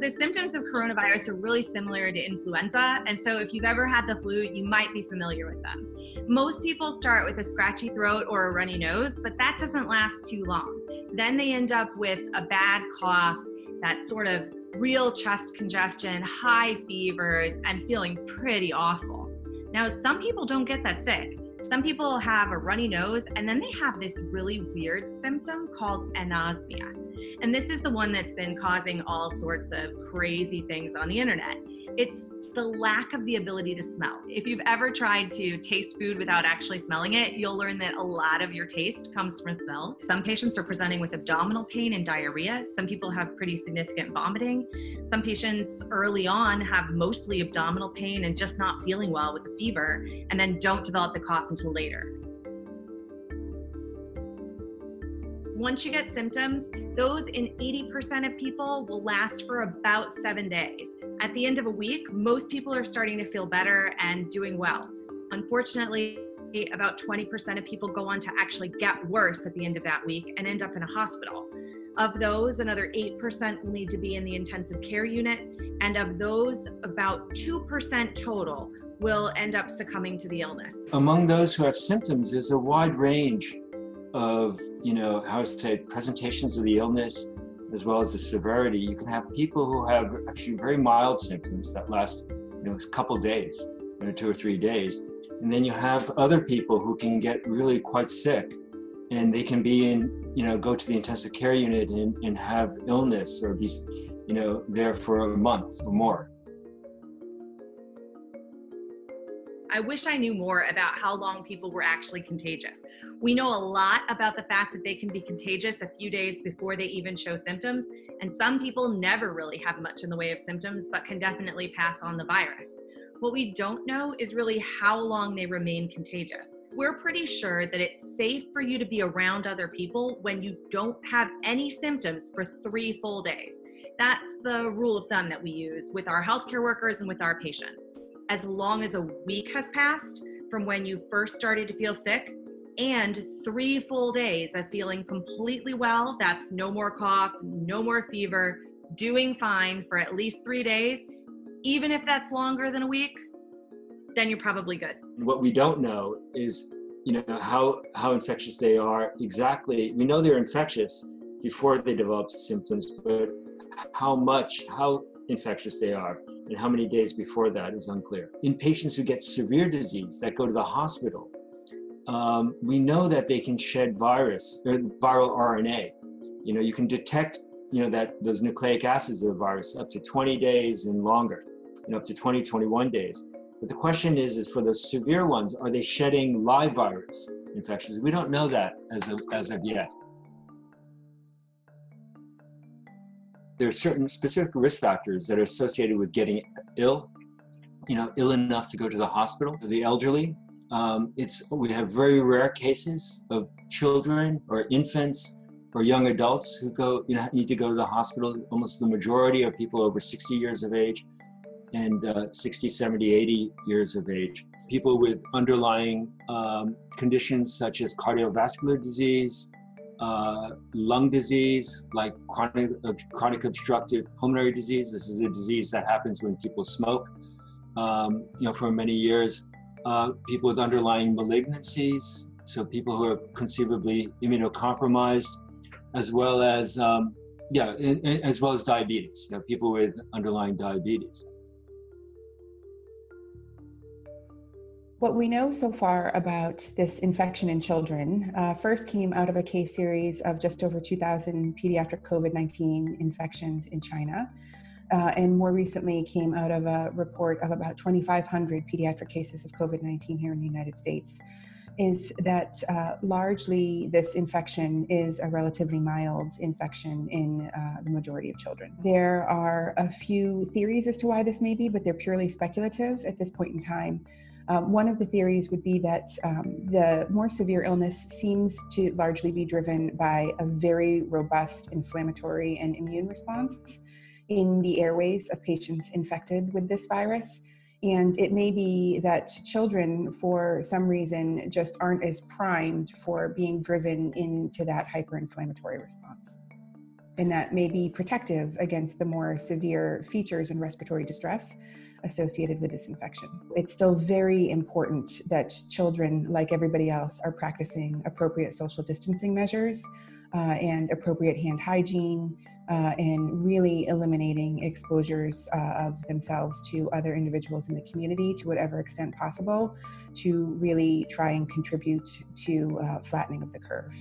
the symptoms of coronavirus are really similar to influenza. And so, if you've ever had the flu, you might be familiar with them. Most people start with a scratchy throat or a runny nose, but that doesn't last too long. Then they end up with a bad cough, that sort of real chest congestion, high fevers, and feeling pretty awful. Now, some people don't get that sick. Some people have a runny nose and then they have this really weird symptom called anosmia. And this is the one that's been causing all sorts of crazy things on the internet. It's the lack of the ability to smell. If you've ever tried to taste food without actually smelling it, you'll learn that a lot of your taste comes from smell. Some patients are presenting with abdominal pain and diarrhea. Some people have pretty significant vomiting. Some patients early on have mostly abdominal pain and just not feeling well with a fever, and then don't develop the cough until later. Once you get symptoms, those in 80% of people will last for about seven days. At the end of a week, most people are starting to feel better and doing well. Unfortunately, about 20% of people go on to actually get worse at the end of that week and end up in a hospital. Of those, another 8% will need to be in the intensive care unit, and of those, about 2% total will end up succumbing to the illness. Among those who have symptoms, there's a wide range of, you know, how to say, presentations of the illness, as well as the severity. You can have people who have actually very mild symptoms that last, you know, a couple days, you know, two or three days. And then you have other people who can get really quite sick and they can be in, you know, go to the intensive care unit and, and have illness or be, you know, there for a month or more. I wish I knew more about how long people were actually contagious. We know a lot about the fact that they can be contagious a few days before they even show symptoms, and some people never really have much in the way of symptoms but can definitely pass on the virus. What we don't know is really how long they remain contagious. We're pretty sure that it's safe for you to be around other people when you don't have any symptoms for three full days. That's the rule of thumb that we use with our healthcare workers and with our patients. As long as a week has passed from when you first started to feel sick, and three full days of feeling completely well. That's no more cough, no more fever, doing fine for at least three days. Even if that's longer than a week, then you're probably good. What we don't know is, you know, how how infectious they are exactly. We know they're infectious before they develop symptoms, but how much, how infectious they are, and how many days before that is unclear. In patients who get severe disease that go to the hospital, um, we know that they can shed virus or viral RNA. You know, you can detect, you know, that those nucleic acids of the virus up to 20 days and longer, and up to 20, 21 days. But the question is, is for those severe ones, are they shedding live virus infections? We don't know that as of, as of yet. There are certain specific risk factors that are associated with getting ill, you know, ill enough to go to the hospital. The elderly, um, it's we have very rare cases of children or infants or young adults who go you know need to go to the hospital. Almost the majority are people over 60 years of age and uh, 60, 70, 80 years of age. People with underlying um, conditions such as cardiovascular disease, uh, lung disease like chronic, uh, chronic obstructive pulmonary disease. This is a disease that happens when people smoke. Um, you know, for many years, uh, people with underlying malignancies, so people who are conceivably immunocompromised, as well as um, yeah, as well as diabetes. You know, people with underlying diabetes. What we know so far about this infection in children uh, first came out of a case series of just over 2,000 pediatric COVID 19 infections in China uh, and more recently came out of a report of about 2,500 pediatric cases of COVID 19 here in the United States, is that uh, largely this infection is a relatively mild infection in uh, the majority of children. There are a few theories as to why this may be, but they're purely speculative at this point in time. Um, one of the theories would be that um, the more severe illness seems to largely be driven by a very robust inflammatory and immune response in the airways of patients infected with this virus. And it may be that children, for some reason, just aren't as primed for being driven into that hyperinflammatory response. and that may be protective against the more severe features and respiratory distress associated with this infection. It's still very important that children, like everybody else, are practicing appropriate social distancing measures uh, and appropriate hand hygiene. Uh, and really eliminating exposures uh, of themselves to other individuals in the community to whatever extent possible to really try and contribute to uh, flattening of the curve.